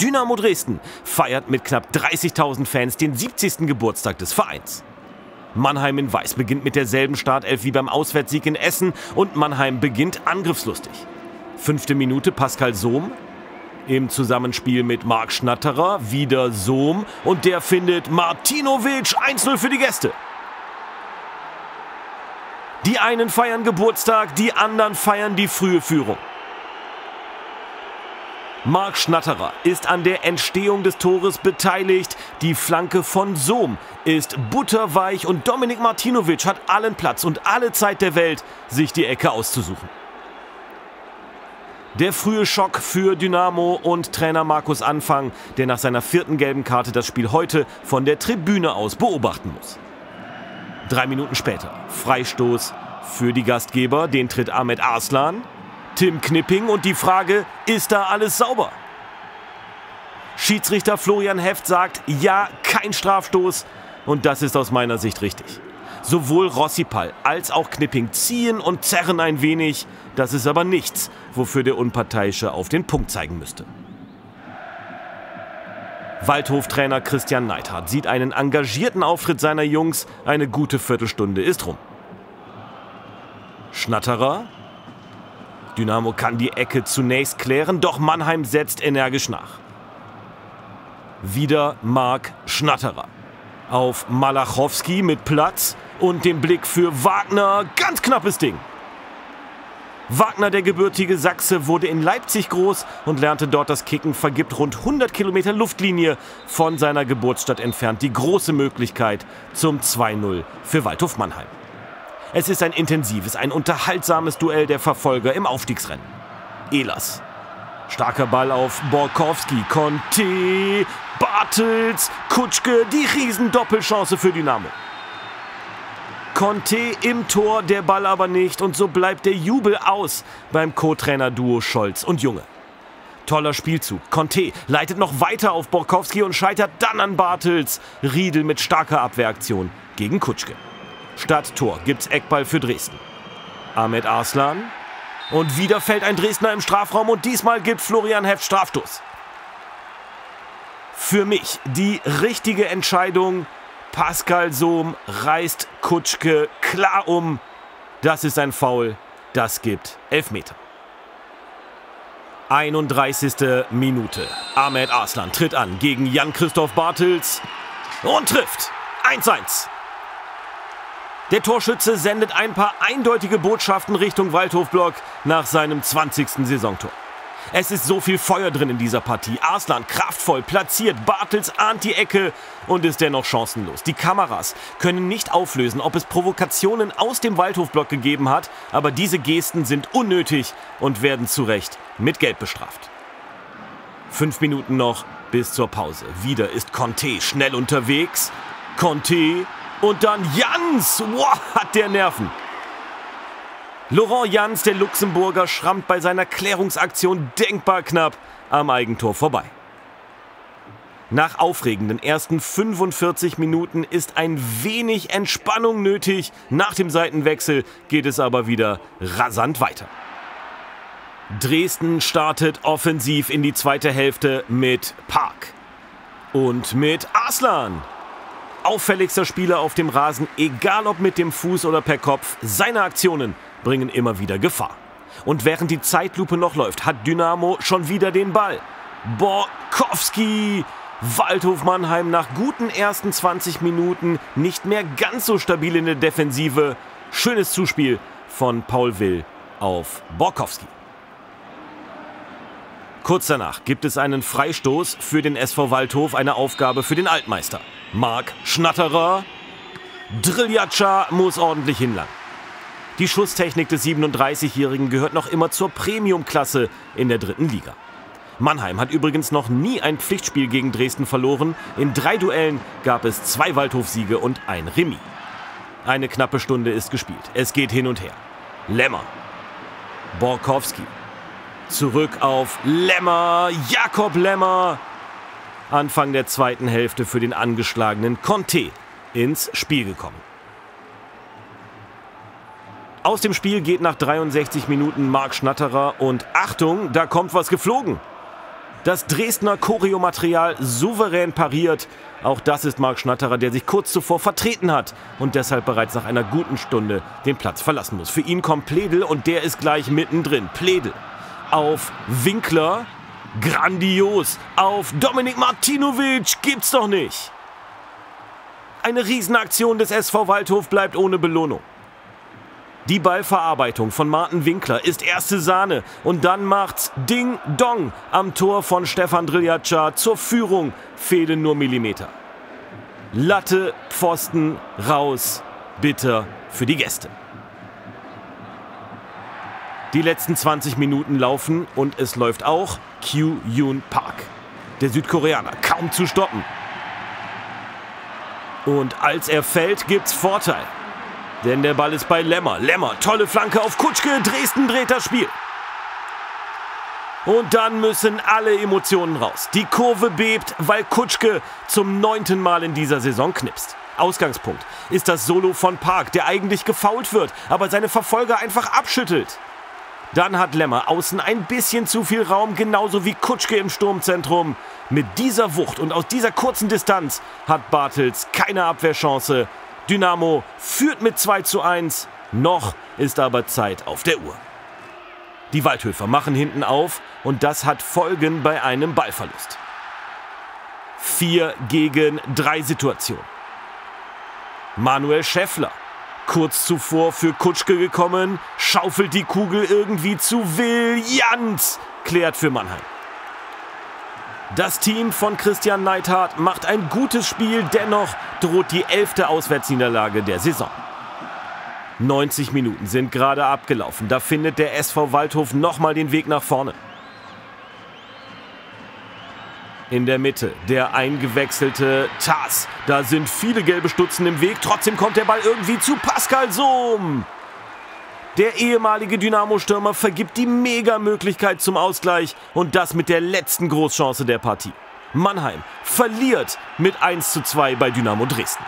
Dynamo Dresden feiert mit knapp 30.000 Fans den 70. Geburtstag des Vereins. Mannheim in Weiß beginnt mit derselben Startelf wie beim Auswärtssieg in Essen und Mannheim beginnt angriffslustig. Fünfte Minute Pascal Sohm. Im Zusammenspiel mit Marc Schnatterer wieder Sohm und der findet Martinovic 1-0 für die Gäste. Die einen feiern Geburtstag, die anderen feiern die frühe Führung. Marc Schnatterer ist an der Entstehung des Tores beteiligt. Die Flanke von Sohm ist butterweich und Dominik Martinovic hat allen Platz und alle Zeit der Welt, sich die Ecke auszusuchen. Der frühe Schock für Dynamo und Trainer Markus Anfang, der nach seiner vierten gelben Karte das Spiel heute von der Tribüne aus beobachten muss. Drei Minuten später Freistoß für die Gastgeber, den tritt Ahmed Arslan. Tim Knipping und die Frage, ist da alles sauber? Schiedsrichter Florian Heft sagt, ja, kein Strafstoß und das ist aus meiner Sicht richtig. Sowohl Rossipal als auch Knipping ziehen und zerren ein wenig, das ist aber nichts, wofür der Unparteiische auf den Punkt zeigen müsste. Waldhof-Trainer Christian Neidhardt sieht einen engagierten Auftritt seiner Jungs, eine gute Viertelstunde ist rum. Schnatterer Dynamo kann die Ecke zunächst klären, doch Mannheim setzt energisch nach. Wieder Marc Schnatterer. Auf Malachowski mit Platz und dem Blick für Wagner. Ganz knappes Ding. Wagner, der gebürtige Sachse, wurde in Leipzig groß und lernte dort das Kicken, vergibt rund 100 Kilometer Luftlinie von seiner Geburtsstadt entfernt die große Möglichkeit zum 2-0 für Waldhof Mannheim. Es ist ein intensives, ein unterhaltsames Duell der Verfolger im Aufstiegsrennen. Elas. Starker Ball auf Borkowski, Conte, Bartels, Kutschke, die Riesendoppelchance für Dynamo. Conte im Tor, der Ball aber nicht und so bleibt der Jubel aus beim Co-Trainer-Duo Scholz und Junge. Toller Spielzug. Conte leitet noch weiter auf Borkowski und scheitert dann an Bartels. Riedel mit starker Abwehraktion gegen Kutschke. Statt Tor gibt's Eckball für Dresden. Ahmed Arslan. Und wieder fällt ein Dresdner im Strafraum und diesmal gibt Florian Heft Strafstoß. Für mich die richtige Entscheidung. Pascal Sohm reißt Kutschke klar um. Das ist ein Foul. Das gibt Elfmeter. 31. Minute. Ahmed Arslan tritt an gegen Jan-Christoph Bartels und trifft. 1-1. Der Torschütze sendet ein paar eindeutige Botschaften Richtung Waldhofblock nach seinem 20. Saisontor. Es ist so viel Feuer drin in dieser Partie. Arslan kraftvoll platziert, Bartels ahnt die Ecke und ist dennoch chancenlos. Die Kameras können nicht auflösen, ob es Provokationen aus dem Waldhofblock gegeben hat, aber diese Gesten sind unnötig und werden zu Recht mit Gelb bestraft. Fünf Minuten noch bis zur Pause. Wieder ist Conte schnell unterwegs. Conte und dann Jans. Wow, hat der Nerven. Laurent Jans, der Luxemburger, schrammt bei seiner Klärungsaktion denkbar knapp am Eigentor vorbei. Nach aufregenden ersten 45 Minuten ist ein wenig Entspannung nötig. Nach dem Seitenwechsel geht es aber wieder rasant weiter. Dresden startet offensiv in die zweite Hälfte mit Park und mit Aslan auffälligster Spieler auf dem Rasen, egal ob mit dem Fuß oder per Kopf. Seine Aktionen bringen immer wieder Gefahr. Und während die Zeitlupe noch läuft, hat Dynamo schon wieder den Ball. Borkowski! Waldhof Mannheim nach guten ersten 20 Minuten nicht mehr ganz so stabil in der Defensive. Schönes Zuspiel von Paul Will auf Borkowski. Kurz danach gibt es einen Freistoß für den SV Waldhof, eine Aufgabe für den Altmeister. Marc Schnatterer. Driljatscha muss ordentlich hinlangen. Die Schusstechnik des 37-Jährigen gehört noch immer zur Premiumklasse in der dritten Liga. Mannheim hat übrigens noch nie ein Pflichtspiel gegen Dresden verloren. In drei Duellen gab es zwei Waldhofsiege und ein Remis. Eine knappe Stunde ist gespielt. Es geht hin und her. Lämmer. Borkowski. Zurück auf Lämmer. Jakob Lämmer. Anfang der zweiten Hälfte für den angeschlagenen Conte ins Spiel gekommen. Aus dem Spiel geht nach 63 Minuten Marc Schnatterer und Achtung, da kommt was geflogen. Das Dresdner Choreomaterial souverän pariert. Auch das ist Marc Schnatterer, der sich kurz zuvor vertreten hat und deshalb bereits nach einer guten Stunde den Platz verlassen muss. Für ihn kommt Pledel und der ist gleich mittendrin. Pledel auf Winkler. Grandios. Auf Dominik Martinovic gibt's doch nicht. Eine Riesenaktion des SV Waldhof bleibt ohne Belohnung. Die Ballverarbeitung von Martin Winkler ist erste Sahne und dann macht's Ding Dong am Tor von Stefan Driljaca zur Führung. Fehlen nur Millimeter. Latte, Pfosten, raus. Bitter für die Gäste. Die letzten 20 Minuten laufen und es läuft auch Kyu Yoon Park. Der Südkoreaner kaum zu stoppen. Und als er fällt, gibt's Vorteil. Denn der Ball ist bei Lämmer. Lämmer, tolle Flanke auf Kutschke. Dresden dreht das Spiel. Und dann müssen alle Emotionen raus. Die Kurve bebt, weil Kutschke zum neunten Mal in dieser Saison knipst. Ausgangspunkt ist das Solo von Park, der eigentlich gefault wird, aber seine Verfolger einfach abschüttelt. Dann hat Lämmer außen ein bisschen zu viel Raum, genauso wie Kutschke im Sturmzentrum. Mit dieser Wucht und aus dieser kurzen Distanz hat Bartels keine Abwehrchance Dynamo führt mit 2 zu 1. Noch ist aber Zeit auf der Uhr. Die Waldhöfer machen hinten auf und das hat Folgen bei einem Ballverlust. 4 gegen 3 Situation. Manuel Schäffler, kurz zuvor für Kutschke gekommen, schaufelt die Kugel irgendwie zu Williams, klärt für Mannheim. Das Team von Christian Neithardt macht ein gutes Spiel, dennoch droht die elfte Auswärtsniederlage der Saison. 90 Minuten sind gerade abgelaufen. Da findet der SV Waldhof nochmal den Weg nach vorne. In der Mitte der eingewechselte Tass. Da sind viele gelbe Stutzen im Weg. Trotzdem kommt der Ball irgendwie zu Pascal Sohm. Der ehemalige Dynamo-Stürmer vergibt die Mega-Möglichkeit zum Ausgleich und das mit der letzten Großchance der Partie. Mannheim verliert mit 1 zu 2 bei Dynamo Dresden.